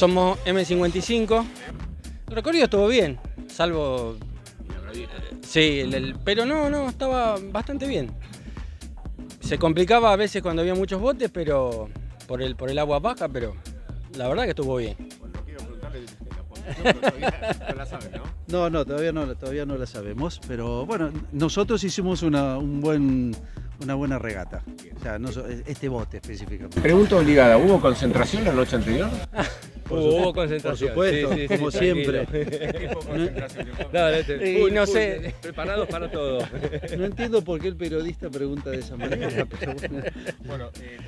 Somos M55. El recorrido estuvo bien, salvo... Sí, el- el- pero no, no, estaba bastante bien. Se complicaba a veces cuando había muchos botes, pero por el, por el agua baja, pero la verdad que estuvo bien. Bueno, quiero preguntarle la posición, todavía no la saben, ¿no? No, no, todavía no, todavía no la sabemos, pero bueno, nosotros hicimos una, un buen, una buena regata. O sea, no este bote específicamente. Pregunta obligada, ¿hubo concentración la noche anterior? Hubo concentración. por supuesto, sí, sí, sí, como tranquilo. siempre. No, este, Y full, no full, sé. Preparados para todo. No entiendo por qué el periodista pregunta de esa manera, pero bueno. Bueno, eh,